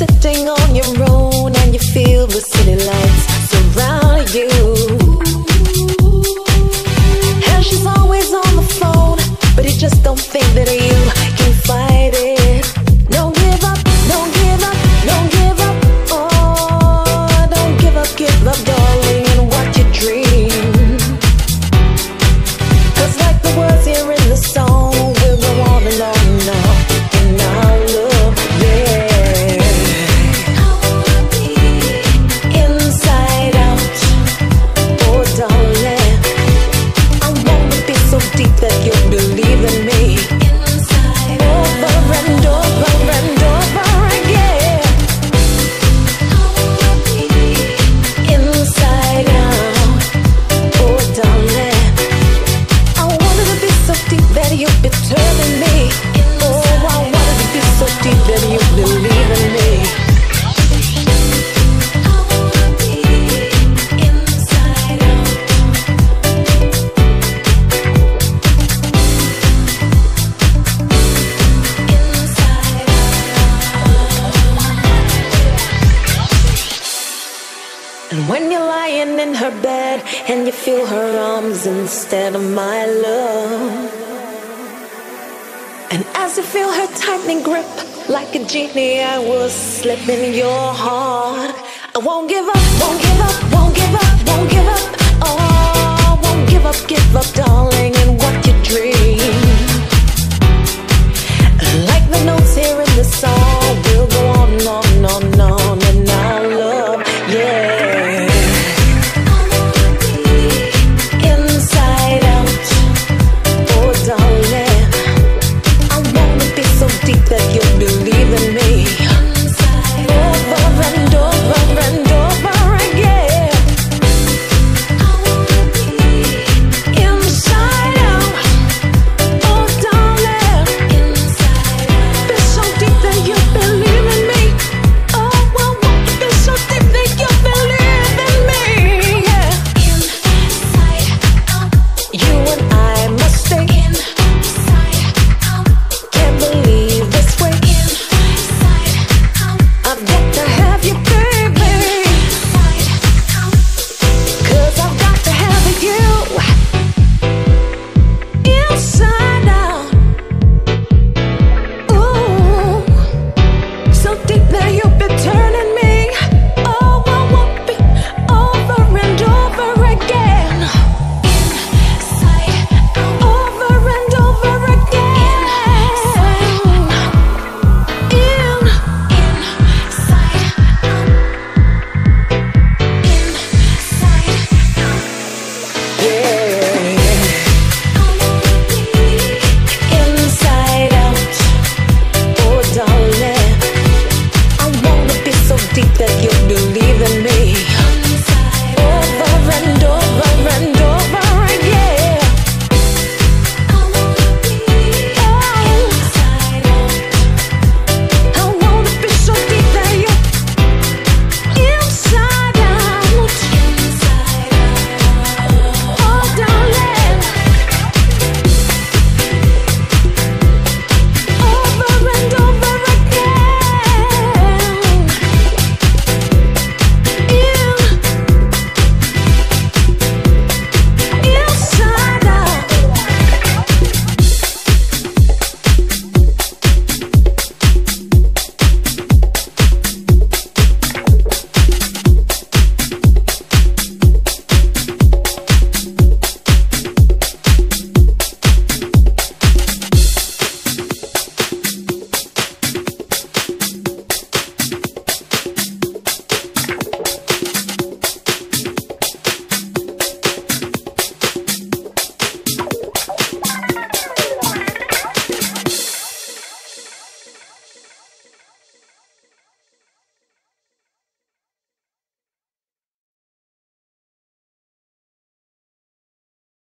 sitting on your own and you feel the city lights lying in her bed and you feel her arms instead of my love. And as you feel her tightening grip, like a genie, I will slip in your heart. I won't give up, won't give up, won't give up, won't give up. Oh, won't give up, give up, darling.